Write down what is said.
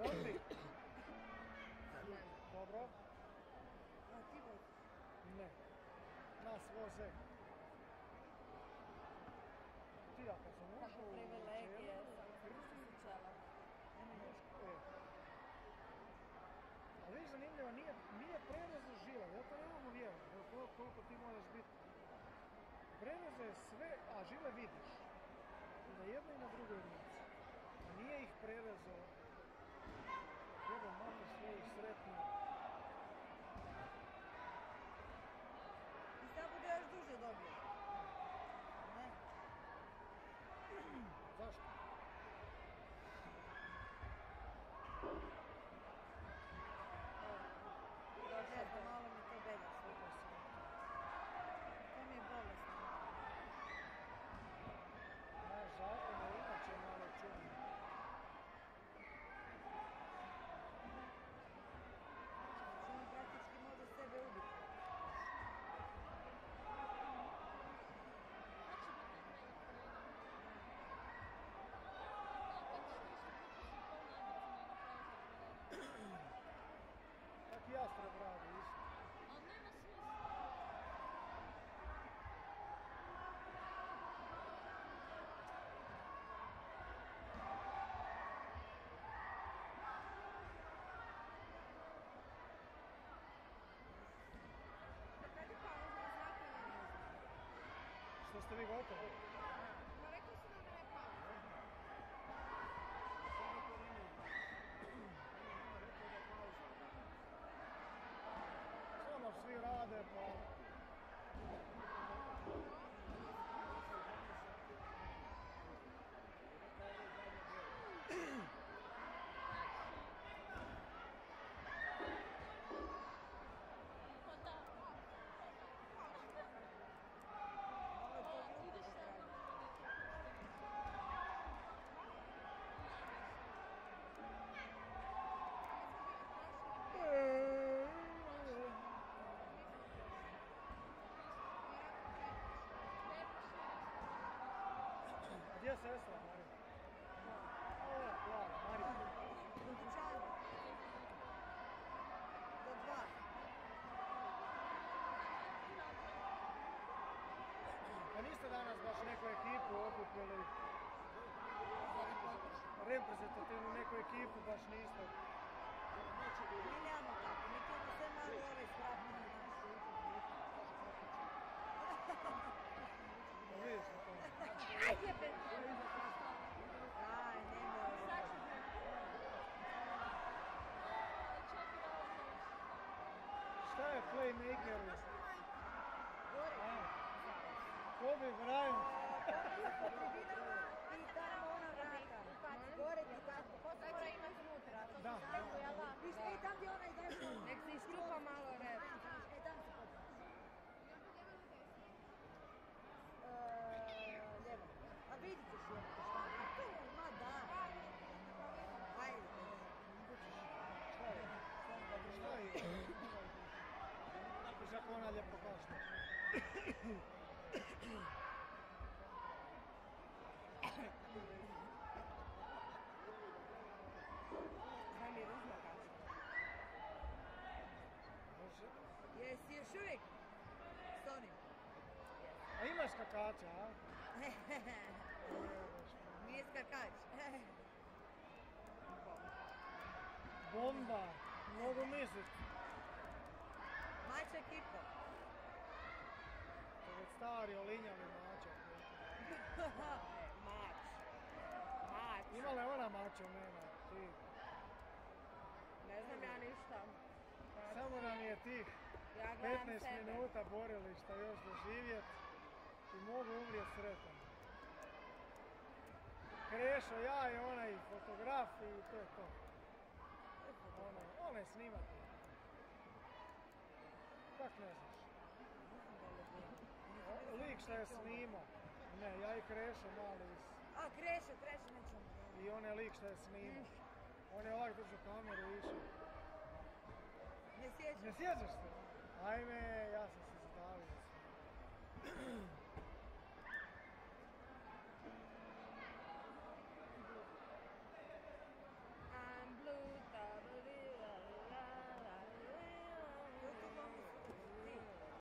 Kombi? Dobro. A ti? Ne. Nas voze. Ti ja kad sam ušao u privilegije. E. A viš zanimljivo, nije, nije prerezno žila, ja to ne mogu vjerovati, evo koliko, ti moraš biti. Prerezo je sve, a žile vidiš. I na jednoj i na drugoj ruci. Nije ih prerezo. Jebo mamo svoju sretnu. Ne znam. Što ste vi gotovi? Gdje je sestra, Marija? Ova, plava, Marija. U dućanu. Do dva. Pa niste danas baš neku ekipu okupili? Reprezentativnu neku ekipu baš niste. Mi nemamo tako, mi to sve malo ove skrapne naše. Pa vidiš na to. Aj, nemoj. Šta je playmaker? Gore. A, Viš ako ona lijepo kašta. Znam je ruzma kača. Može. Jesi još uvijek s onim? A imaš skakača, a? Nije skakač. Bomba. Mogu mislit. Mač ekipa. To je stari olinjavi mačak. Mač. Mač. Ima li ona mača nema? Ti. Ne znam ja ništa. Samo nam je tih Ja gledam 15 sebe. minuta borilišta još doživjet i mogu umrijet sretan. Krešo, ja i onaj fotograf i to je to. Ono, me snimati. Kak ne znaš? Lik što je snimao. Ne, ja i Krešo mali iz... A, Krešo, Krešo, nećemo. I on je lik što je snimao. On je ovak držao kameru i išao. Ne sjećam. Ne sjećaš se? Ajme, ja sam se zadavio.